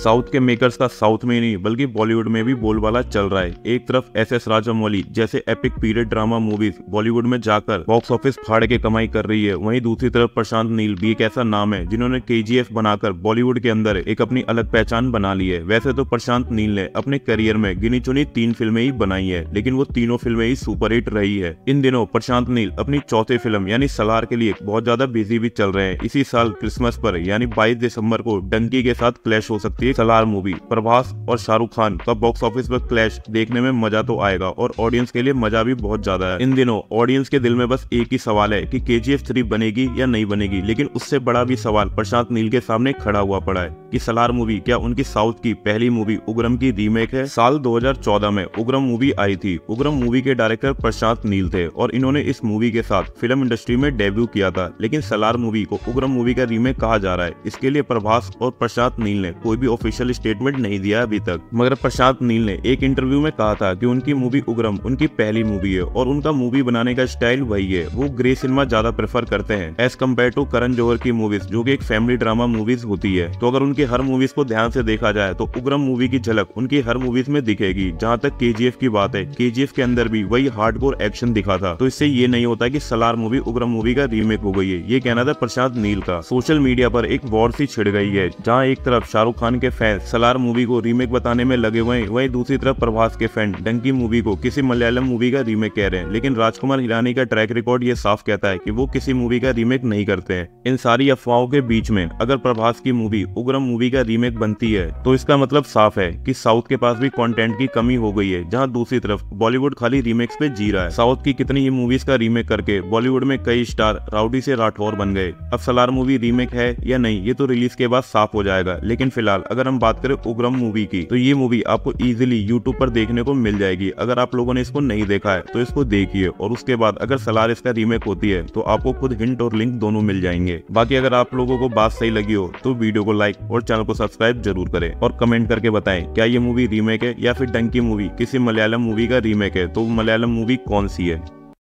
South के makers का south में ही नहीं, बल्कि बॉलीवुड में भी बोलबाला चल रहा है। एक तरफ़ एस एस राजामौली, जैसे epic period drama movies Bollywood में जाकर बॉक्स ऑफ़िस फाड़ के कमाई कर रही है। वहीं दूसरी तरफ़ प्रशांत नील भी एक ऐसा नाम है, जिन्होंने के बनाकर बॉलीवुड के अंदर एक अपनी अलग पहचान बना ली है। वैसे तो प्रशांत नील ने अपने करियर में गिनी चुनी तीन फ़िल्में ही बनाई है, लेकिन वो तीनों फ़िल्में ही सुपरहिट रही है। इन दिनों प्रशांत नील अपनी चौथे फ़िल्म, यानी सलार के लिए बहुत ज़्यादा बिज़ी भी चल रहे हैं। इसी साल क्रिसमस पर, यानी 22 दिसंबर को डंकी के साथ क्लैश हो सकती है। सलार मूवी प्रभास और शाहरुख खान का बॉक्स ऑफ़िस पर क्लैश देखने में मज़ा तो आएगा और ऑडियंस के लिए मज़ा भी बहुत ज़्यादा है। इन दिनों ऑडियंस के दिल में बस एक ही सवाल है कि के जी एफ़ थ्री बनेगी या नहीं बनेगी, लेकिन उससे बड़ा भी सवाल प्रशांत नील के सामने खड़ा हुआ पड़ा है कि सलार मूवी क्या उनकी साउथ की पहली मूवी उग्रम की रीमेक है? साल 2014 में उग्रम मूवी आई थी। उग्रम मूवी के डायरेक्टर प्रशांत नील थे और इन्होंने इस मूवी के साथ फ़िल्म इंडस्ट्री में डेब्यू किया था। लेकिन सलार मूवी को उग्रम मूवी का रीमेक कहा जा रहा है। इसके लिए प्रभास और प्रशांत नील ने कोई भी ऑफिशियल स्टेटमेंट नहीं दिया अभी तक। मगर प्रशांत नील ने एक इंटरव्यू में कहा था कि उनकी मूवी उग्रम, उनकी पहली मूवी है और उनका मूवी बनाने का स्टाइल वही है। वो ग्रे सिनेमा ज़्यादा प्रेफर करते हैं। As compared to Karan Johar की मूवीज़ जो की एक फैमिली ड्रामा मूवीज़ होती है तो अगर उनकी हर मूवीज़ को ध्यान से देखा जाए तो उग्रम मूवी की झलक उनकी हर मूवीज़ में दिखेगी, जहाँ तक के की बात है। के के अंदर भी वही हार्डकोर एक्शन दिखा था। तो इससे ये नहीं होता की सलार मूवी उग्रम मूवी का रीमेक हो गई है। ये कहना था प्रशांत नील का। सोशल मीडिया पर एक वॉर सी छिड़ गई है, जहाँ एक तरफ़ शाहरुख खान के फैंस सलार मूवी को रीमेक बताने में लगे हुए वही दूसरी तरफ़ प्रभास के फ़ैन डंकी मूवी को किसी मलयालम मूवी का रीमेक कह रहे हैं। लेकिन राजकुमार हिरानी का ट्रैक रिकॉर्ड ये साफ़ कहता है कि वो किसी मूवी का रीमेक नहीं करते हैं। इन सारी अफवाहों के बीच में अगर प्रभास की मूवी उग्रम मूवी का रीमेक बनती है तो इसका मतलब साफ़ है की साउथ के पास भी कॉन्टेंट की कमी हो गई है, जहाँ दूसरी तरफ़ बॉलीवुड खाली रीमेक्स पे जी रहा है। साउथ की कितनी ही मूवीज़ का रीमेक करके बॉलीवुड में कई स्टार राउडी से राठौर बन गए। अब सलार मूवी रीमेक है या नहीं, ये तो रिलीज़ के बाद साफ़ हो जाएगा। लेकिन फ़िलहाल अगर हम बात करें उग्रम मूवी की तो ये मूवी आपको इजिली यूट्यूब पर देखने को मिल जाएगी। अगर आप लोगों ने इसको नहीं देखा है तो इसको देखिए और उसके बाद अगर सलार इसका रीमेक होती है तो आपको खुद हिंट और लिंक दोनों मिल जाएँगे। बाकी अगर आप लोगों को बात सही लगी हो तो वीडियो को लाइक और चैनल को सब्सक्राइब ज़रूर करें और कमेंट करके बताएँ, क्या ये मूवी रीमेक है या फिर डंकी मूवी, किसी मलयालम मूवी का रीमेक है तो मलयालम मूवी कौन सी है?